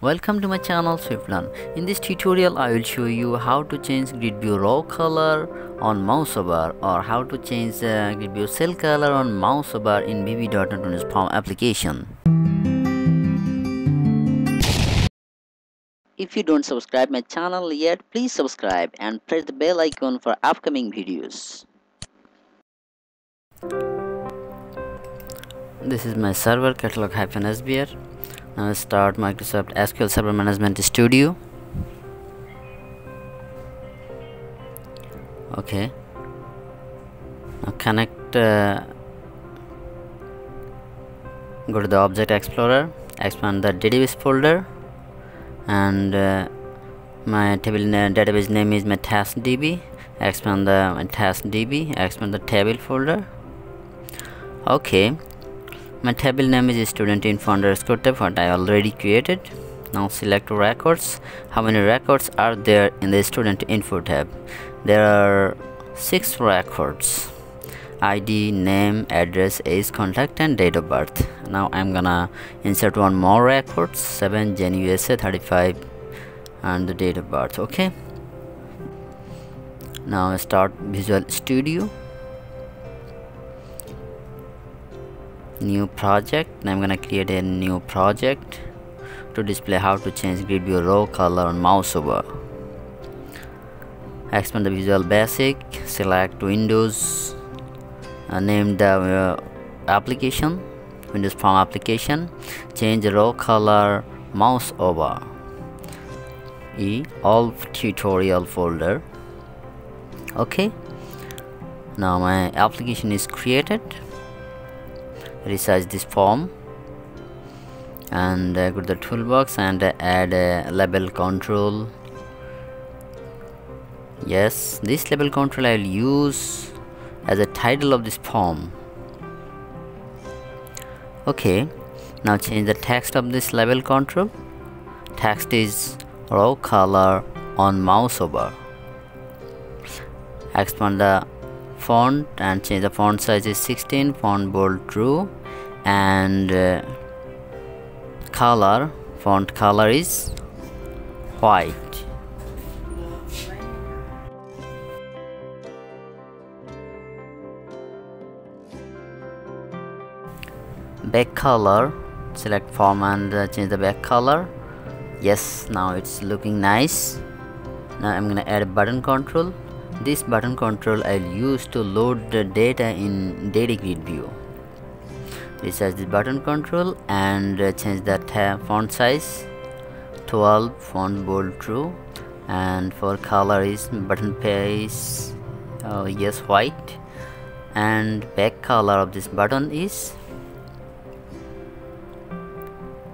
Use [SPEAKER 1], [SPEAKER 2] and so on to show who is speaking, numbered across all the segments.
[SPEAKER 1] Welcome to my channel SwiftLearn. In this tutorial I will show you how to change grid view row color on mouse over or how to change uh, grid view cell color on mouse over in VB.NET Form application. If you don't subscribe my channel yet, please subscribe and press the bell icon for upcoming videos. This is my server catalog-sbr. Now start Microsoft SQL Server Management Studio. Okay. Now connect. Uh, go to the Object Explorer. Expand the database folder and uh, my table na database name is my task db expand the task db expand the table folder okay my table name is student info underscore tab what i already created. Now select records. How many records are there in the student info tab? There are six records. Id name address age contact and date of birth. Now i'm gonna insert one more record 7 jan usa 35 and the date of birth okay? Now start visual studio new project. I'm gonna create a new project to display how to change grid view row color on mouse over. Expand the visual basic select windows uh, name the uh, application windows form application change row color mouse over. E all tutorial folder. Okay. Now my application is created resize this form and uh, go to the toolbox and uh, add a label control. Yes this label control I will use as a title of this form. Okay now change the text of this label control. Text is row color on mouse over. Expand the font and change the font size is 16 font bold true and uh, color font color is white. Back color select form and uh, change the back color. Yes now it's looking nice. Now I'm gonna add a button control. This button control I'll use to load the data in data grid view resize the button control and uh, change the font size. 12 font bold true. And fore color is button face oh yes white. And back color of this button is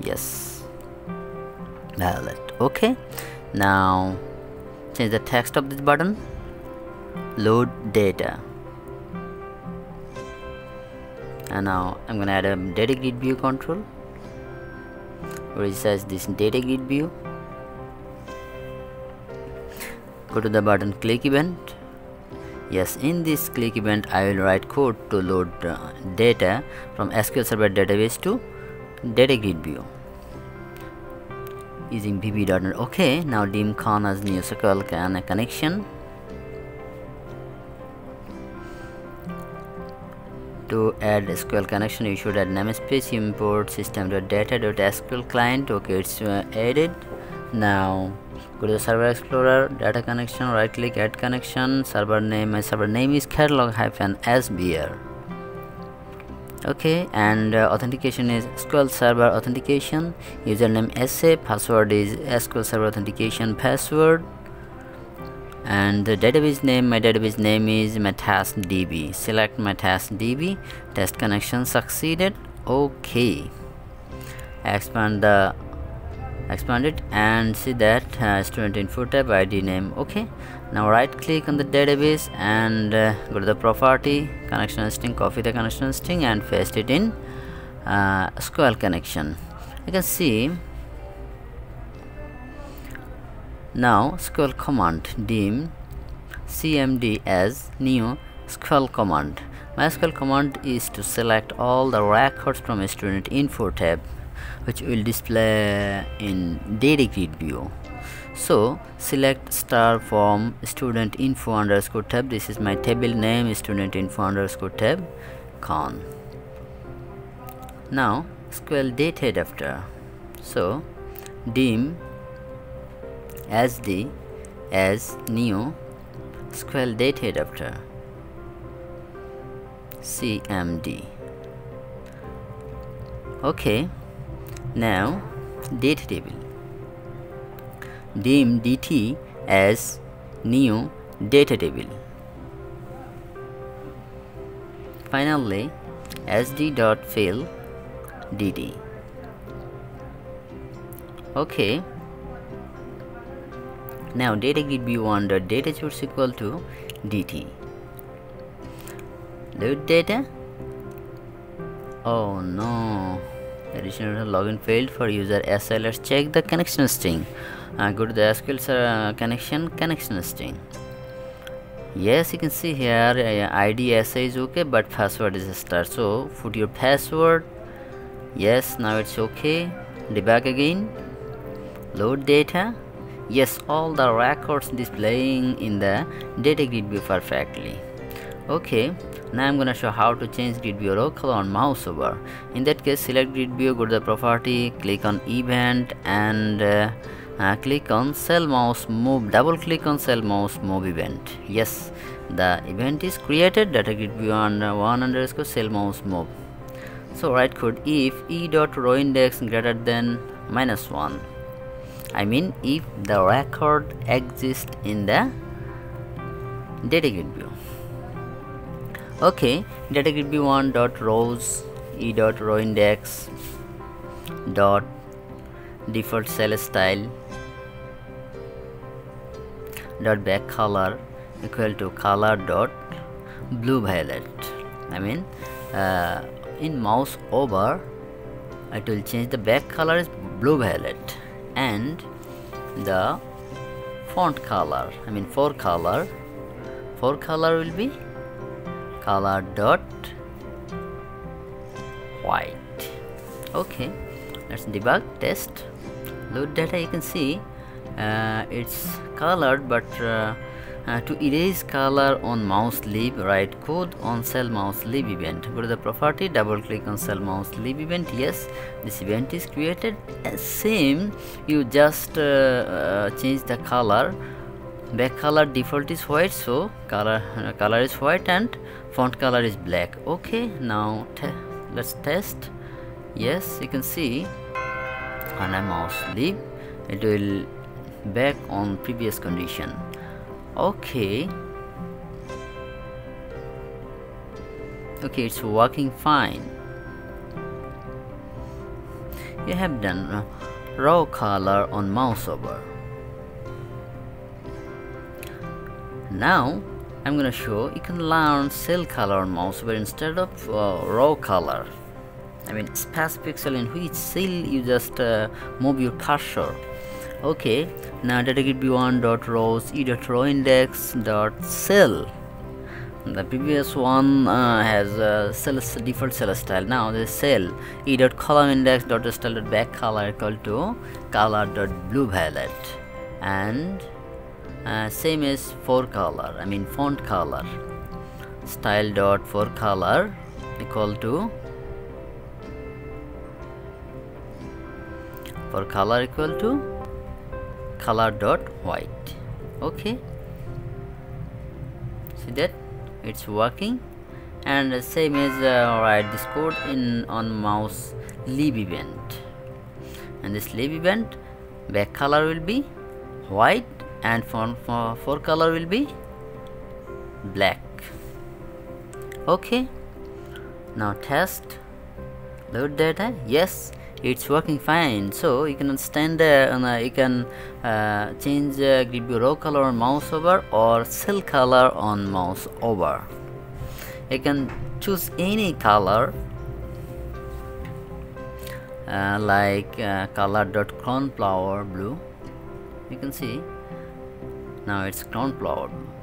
[SPEAKER 1] yes. Violet. Okay. Now change the text of this button. Load data and now I'm gonna add a data grid view control says this data grid view. Go to the button click event. Yes in this click event I will write code to load uh, data from SQL Server database to data grid view. Using VB.NET okay now dim con as new SQL can connection to add SQL connection you should add namespace import system.data.sql client. Okay it's uh, added. Now go to the server explorer data connection right click add connection. Server name my server name is catalog hyphen sbr. Okay and uh, authentication is SQL Server authentication. Username SA password is SQL Server authentication password and the database name my database name is my task db select my task db test connection succeeded. Okay. Expand the expand it and see that uh, student info tab id name. Okay. Now right click on the database and uh, go to the property connection string copy the connection string and paste it in uh, SQL connection. You can see now SQL command dim cmd as new SQL command. My SQL command is to select all the records from student info tab which will display in data grid view. So select star from student info underscore tab. This is my table name student info underscore tab con. Now SQL data adapter so dim sd as new SQL data adapter cmd okay now data table. Dim dt as new data table. Finally sd.fill dt okay now data grid view 1 dot data source equal to dt. Load data? Oh no. Additional login failed for user SL let's check the connection string. Uh, go to the SQL uh, connection connection string. Yes you can see here uh, ID SA is okay but password is a star. So put your password. Yes now it's okay. Debug again. Load data yes all the records displaying in the data grid view perfectly. Okay now i'm gonna show how to change grid view local on mouse over. In that case select grid view go to the property click on event and uh, uh, click on cell mouse move double click on cell mouse move event. Yes the event is created data grid view on uh, one underscore cell mouse move. So write code if e dot row index greater than minus 1 I mean if the record exists in the data grid view. Okay data grid view 1 dot rows e dot row index dot default cell style dot back color equal to color dot blue violet. I mean uh, in mouse over it will change the back color is blue violet and the font color I mean fore color. Fore color will be color dot white. Okay let's debug test. Load data you can see uh, it's colored but uh, uh, to erase color on mouse leave write code on cell mouse leave event. Go to the property double click on cell mouse leave event. Yes this event is created. As same you just uh, uh, change the color. Back color default is white so color uh, color is white and font color is black. Okay now let's test. Yes you can see on a mouse leave it will back on previous condition okay. Okay it's working fine. You have done row color on mouse over. Now I'm gonna show you can learn cell color on mouse over instead of uh, row color. I mean space pixel in which cell you just uh, move your cursor okay. Now data grid view 1 dot rows e dot row index dot cell. The previous one uh, has a cell default cell style. Now the cell e dot column index dot style dot back color equal to color dot blue violet. And uh, same as fore color i mean font color. Style dot fore color equal to fore color equal to color dot white. Okay. See that? It's working. And the same as uh, write this code in on mouse leave event and this leave event back color will be white and for, for, fore color will be black. Okay. Now test. Load data. Yes it's working fine. So you can understand uh, you can uh, change uh, give row color on mouse over or cell color on mouse over. You can choose any color uh, like uh, color dot cornflower blue. You can see now it's cornflower blue